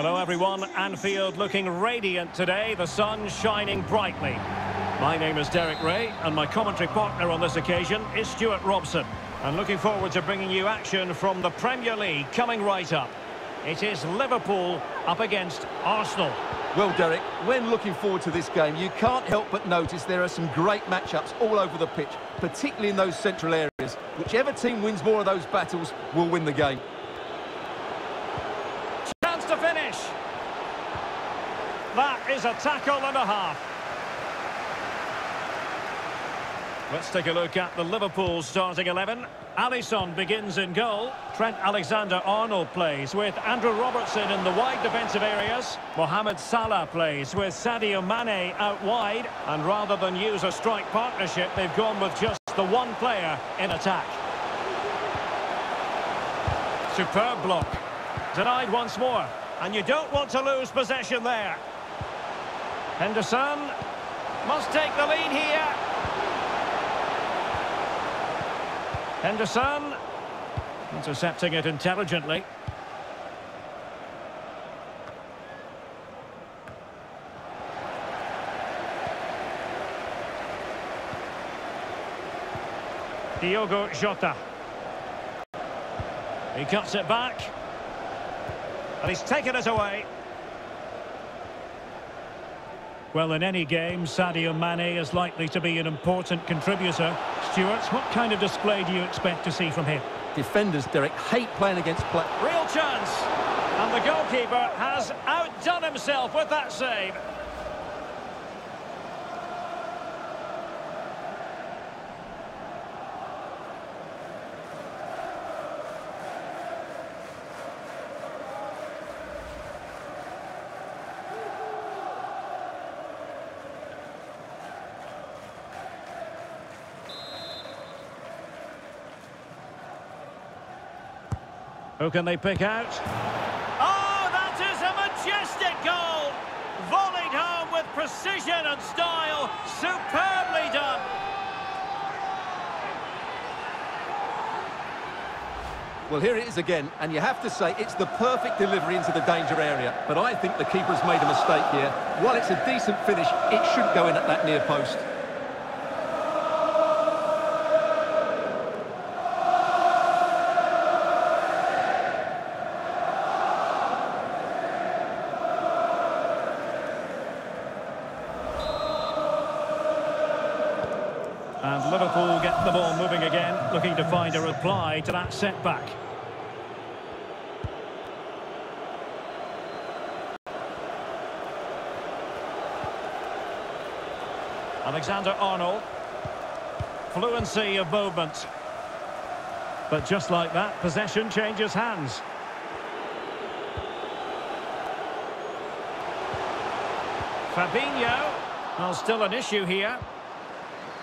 Hello everyone, Anfield looking radiant today, the sun shining brightly. My name is Derek Rae and my commentary partner on this occasion is Stewart Robson. And looking forward to bringing you action from the Premier League coming right up. It is Liverpool up against Arsenal. Well, Derek, when looking forward to this game, you can't help but notice there are some great matchups all over the pitch, particularly in those central areas. Whichever team wins more of those battles will win the game. Chance to finish. That is a tackle and a half. Let's take a look at the Liverpool starting 11. Alisson begins in goal. Trent Alexander-Arnold plays with Andrew Robertson in the wide defensive areas. Mohamed Salah plays with Sadio Mane out wide. And rather than use a strike partnership, they've gone with just the one player in attack. Superb block. Denied once more. And you don't want to lose possession there. Henderson must take the lead here. Henderson intercepting it intelligently. Diogo Jota. He cuts it back. And he's taken it away. Well, in any game, Sadio Mane is likely to be an important contributor. Stewart, what kind of display do you expect to see from him? Defenders, Derek, hate playing against play. Real chance! And the goalkeeper has outdone himself with that save. Who can they pick out? Oh, that is a majestic goal! Volleyed home with precision and style. Superbly done. Well, here it is again, and you have to say it's the perfect delivery into the danger area. But I think the keeper's made a mistake here. While it's a decent finish, it should go in at that near post. And Liverpool get the ball moving again, looking to find a reply to that setback. Alexander-Arnold. Fluency of movement. But just like that, possession changes hands. Fabinho. Well, still an issue here.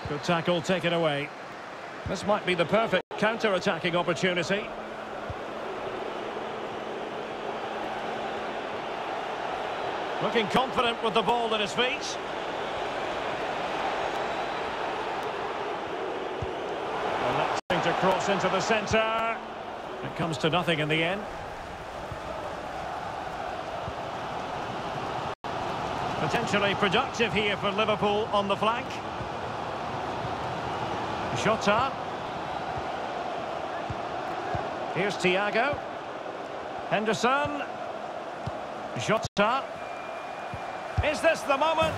Good tackle taken away. This might be the perfect counter-attacking opportunity. Looking confident with the ball at his feet. Electing to cross into the centre. It comes to nothing in the end. Potentially productive here for Liverpool on the flank. Jota. Here's Thiago. Henderson. Jota. Is this the moment?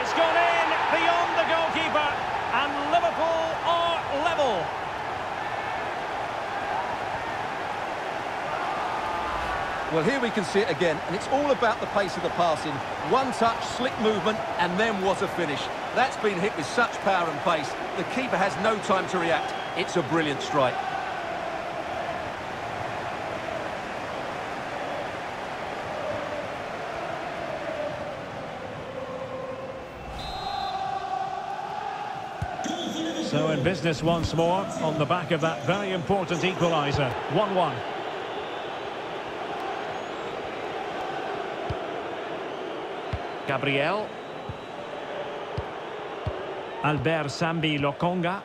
It's gone in beyond the goalkeeper. And Liverpool are level. Well, here we can see it again, and it's all about the pace of the passing. One touch, slick movement, and then what a finish. That's been hit with such power and pace. The keeper has no time to react. It's a brilliant strike. So in business once more, on the back of that very important equaliser. 1-1. Gabriel. Albert Sambi Lokonga.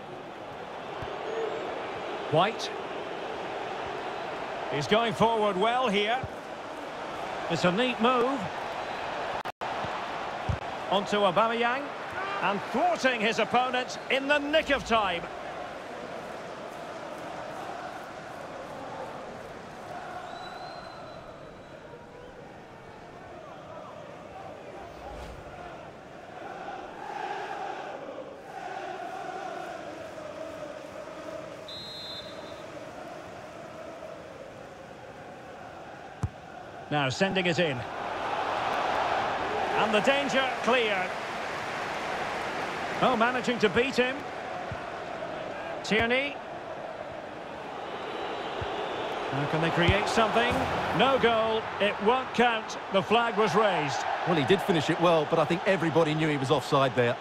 White. He's going forward well here. It's a neat move. Onto Aubameyang. And thwarting his opponent in the nick of time. Now sending it in. And the danger clear. Oh, managing to beat him. Tierney. Now can they create something? No goal. It won't count. The flag was raised. Well, he did finish it well, but I think everybody knew he was offside there.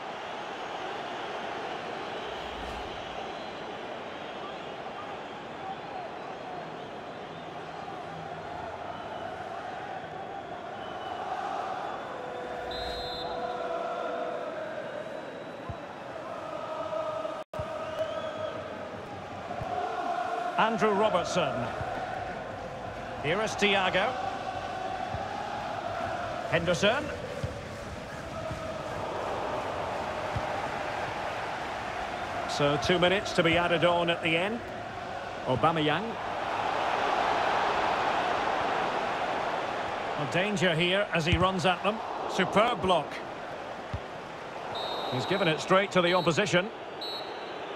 Andrew Robertson. Here is Thiago. Henderson. So two minutes to be added on at the end. Aubameyang. A danger here as he runs at them. Superb block. He's given it straight to the opposition.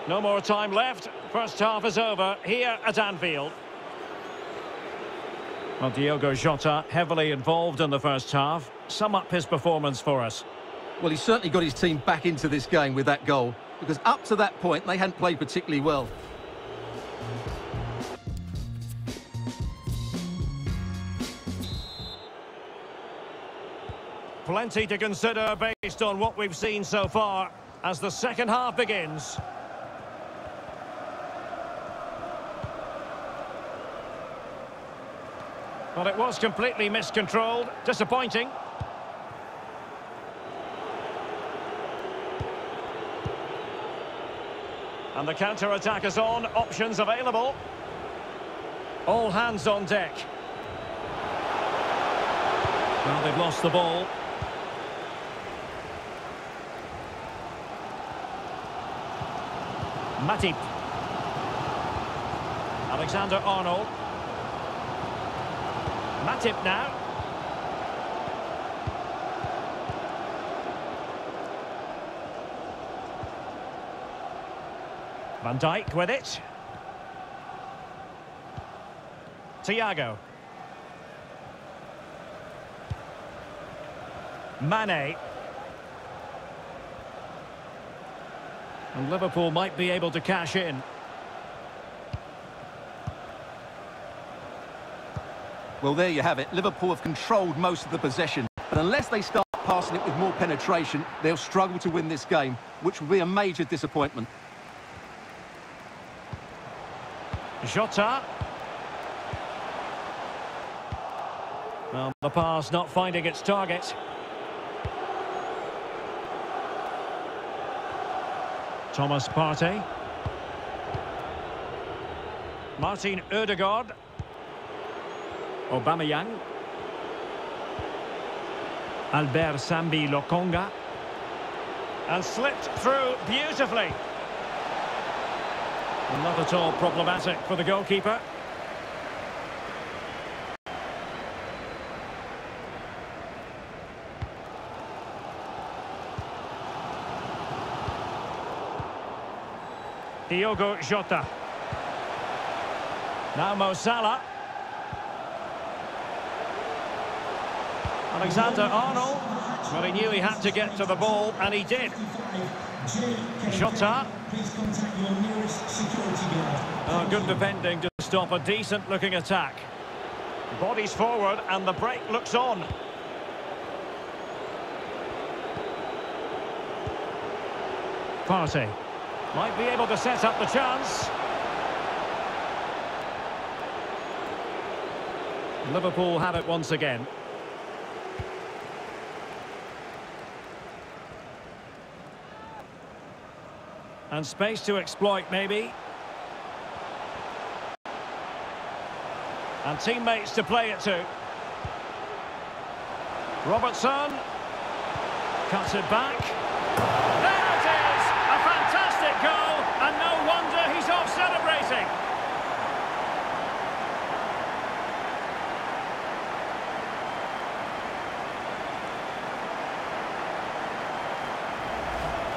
No more time left. First half is over here at Anfield. Well, Diogo Jota heavily involved in the first half. Sum up his performance for us. Well, he certainly got his team back into this game with that goal, because up to that point, they hadn't played particularly well. Plenty to consider based on what we've seen so far as the second half begins. Well, it was completely miscontrolled. Disappointing. And the counter-attack is on. Options available. All hands on deck. Well, they've lost the ball. Matip. Alexander Arnold. Matip now. Van Dijk with it. Thiago. Mane. And Liverpool might be able to cash in. Well, there you have it. Liverpool have controlled most of the possession. But unless they start passing it with more penetration, they'll struggle to win this game, which will be a major disappointment. Jota. Well, the pass not finding its target. Thomas Partey. Martin Odegaard. Aubameyang. Albert Sambi Lokonga. And slipped through beautifully. Not at all problematic for the goalkeeper. Diogo Jota. Now Mo Salah. Alexander Arnold. Well, he knew he had to get to the ball, and he did. Jota. Oh, good defending to stop a decent-looking attack. Bodies forward, and the break looks on. Partey. Might be able to set up the chance. Liverpool have it once again. And space to exploit, maybe. And teammates to play it to. Robertson. Cuts it back. There it is! A fantastic goal, and no wonder he's off celebrating.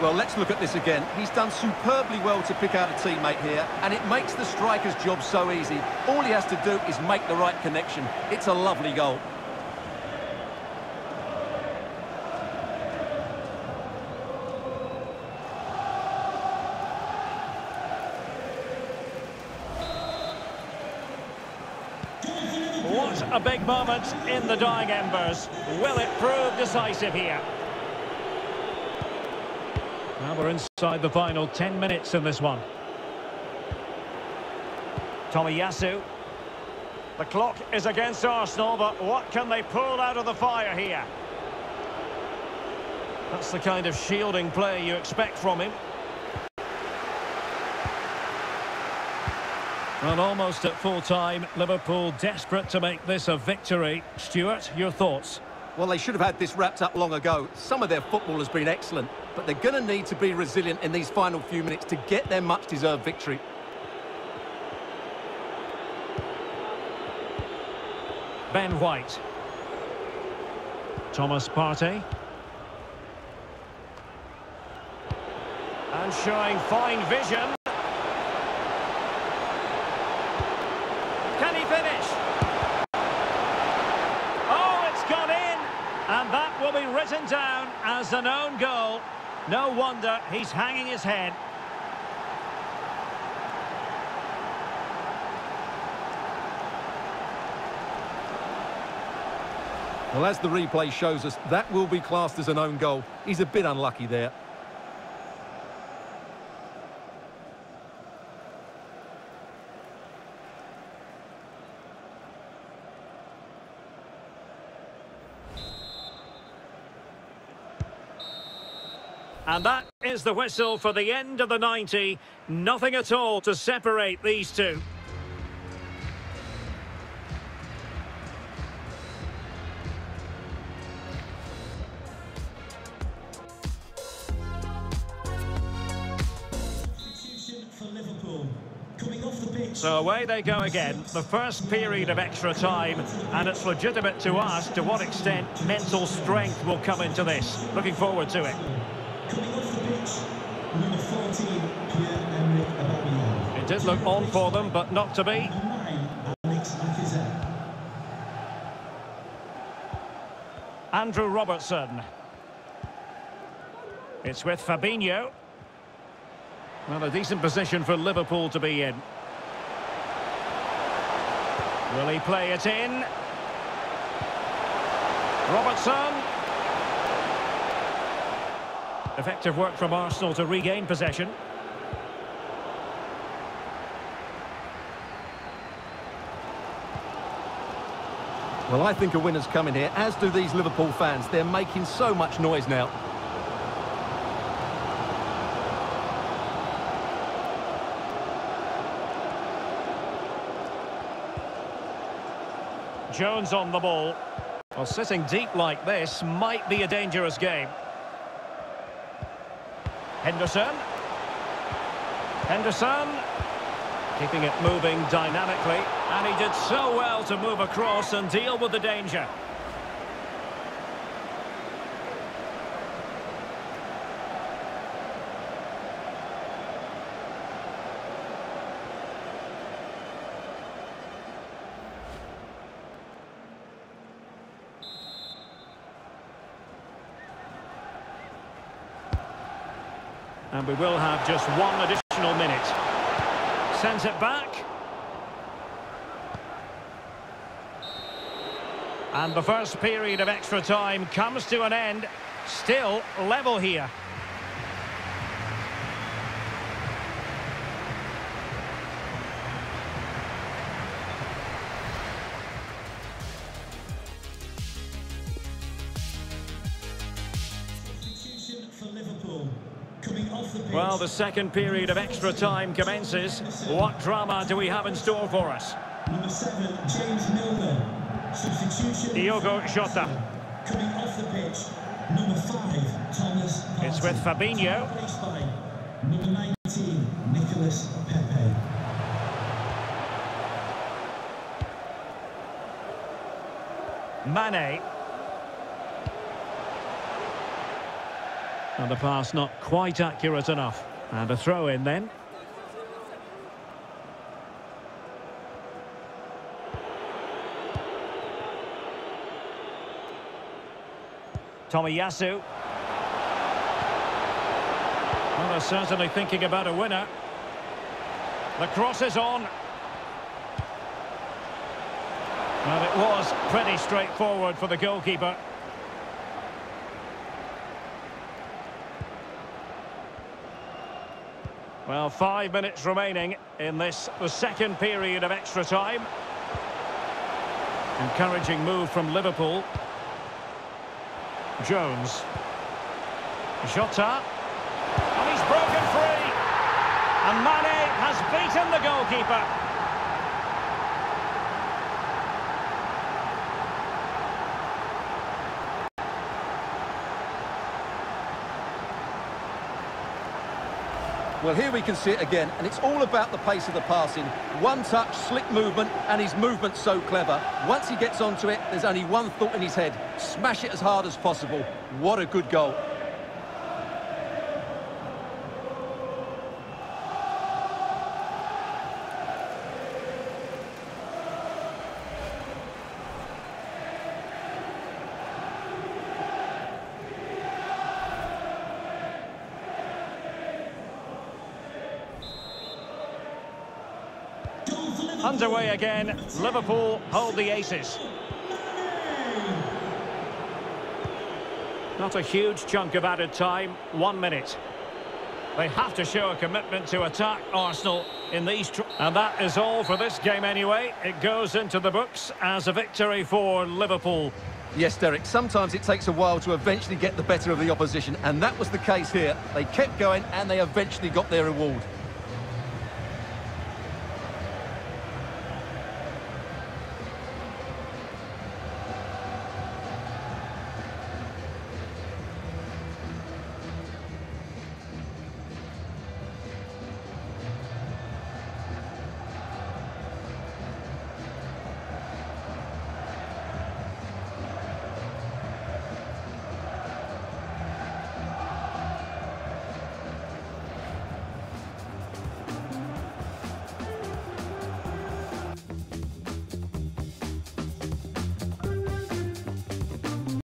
Well, let's look at this again. He's done superbly well to pick out a teammate here, and it makes the striker's job so easy. All he has to do is make the right connection. It's a lovely goal. What a big moment in the dying embers. Will it prove decisive here? Now we're inside the final 10 minutes in this one. Tomiyasu. The clock is against Arsenal, but what can they pull out of the fire here? That's the kind of shielding play you expect from him. And almost at full time, Liverpool desperate to make this a victory. Stewart, your thoughts? Well, they should have had this wrapped up long ago. Some of their football has been excellent, but they're going to need to be resilient in these final few minutes to get their much-deserved victory. Ben White. Thomas Partey. And showing fine vision. Can he finish? Oh, it's gone in. And that will be written as an own goal. No wonder he's hanging his head. Well, as the replay shows us, that will be classed as an own goal. He's a bit unlucky there. And that is the whistle for the end of the 90. Nothing at all to separate these two. So away they go again, the first period of extra time, and it's legitimate to ask to what extent mental strength will come into this. Looking forward to it. It did look on for them, but not to be. Andrew Robertson. It's with Fabinho. Well, a decent position for Liverpool to be in. Will he play it in? Robertson. Effective work from Arsenal to regain possession. Well, I think a winner's coming here, as do these Liverpool fans. They're making so much noise now. Jones on the ball. Well, sitting deep like this might be a dangerous game. Henderson. Henderson. Keeping it moving dynamically. And he did so well to move across and deal with the danger. And we will have just one additional minute. Sends it back. And the first period of extra time comes to an end. Still level here. Well, the second period of extra time commences. What drama do we have in store for us? Number seven, James Milner. Substitution. Diogo Jota. Coming off the pitch, number five, Thomas. It's with Fabinho. Number 19, Nicolas Pepe. Mane. And the pass not quite accurate enough. And a throw in then. Tomiyasu. Well, they're certainly thinking about a winner. The cross is on. Well, it was pretty straightforward for the goalkeeper. Well, five minutes remaining in this, the second period of extra time. Encouraging move from Liverpool. Jones. Jota. And he's broken free. And Mane has beaten the goalkeeper. Well, here we can see it again, and it's all about the pace of the passing. One touch, slick movement, and his movement's so clever. Once he gets onto it, there's only one thought in his head. Smash it as hard as possible. What a good goal. Underway again. Liverpool hold the aces. Not a huge chunk of added time. One minute. They have to show a commitment to attack Arsenal in these... And that is all for this game anyway. It goes into the books as a victory for Liverpool. Yes, Derek, sometimes it takes a while to eventually get the better of the opposition, and that was the case here. They kept going, and they eventually got their reward.